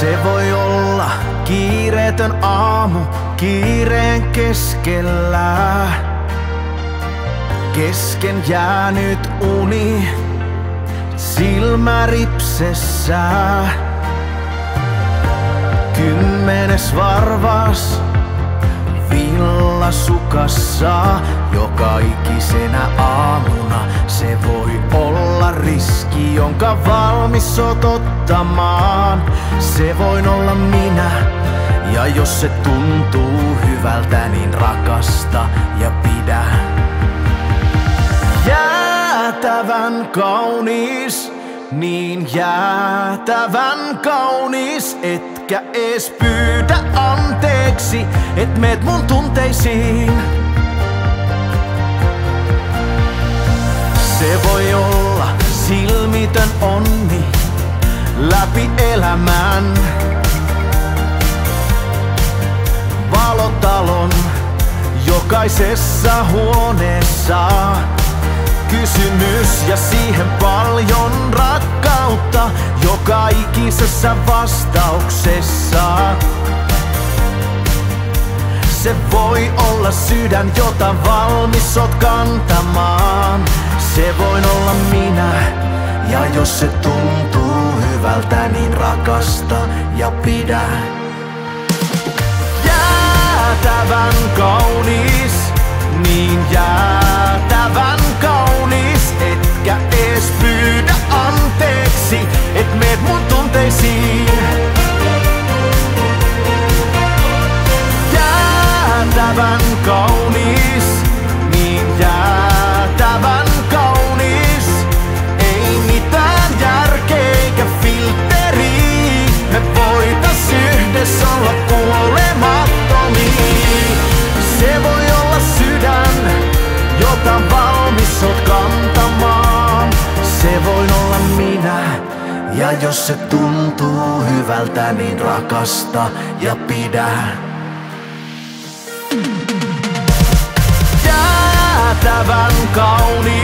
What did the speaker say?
Se voi olla kiireetön aamu kiireen keskellä. Kesken jäänyt uni silmäripsessä. Kymmenes varvas villasukassa joka ikisenä aamuna se voi olla riski, jonka valmis oot ottamaan. Se voin olla minä, ja jos se tuntuu hyvältä, niin rakasta ja pidä. Jäätävän kaunis, niin jäätävän kaunis, etkä ees pyydä anteeksi, et meet mun tunteisiin. Se voi olla silmitön onni läpi elämän. Valotalon jokaisessa huoneessa. Kysymys ja siihen paljon rakkautta joka ikisessä vastauksessa. Se voi olla sydän, jota valmis oot kantamaan. Se voin olla minä, ja jos se tuntuu hyvältä, niin rakasta ja pidä. Jäätävän kaunis, niin jäätävän kaunis, etkä ees pyydä anteeksi, et meet mun tunteisiin. Jäätävän kaunis, Ja jos se tuntuu hyvältä, niin rakasta ja pidä. Jäätävän kaunis,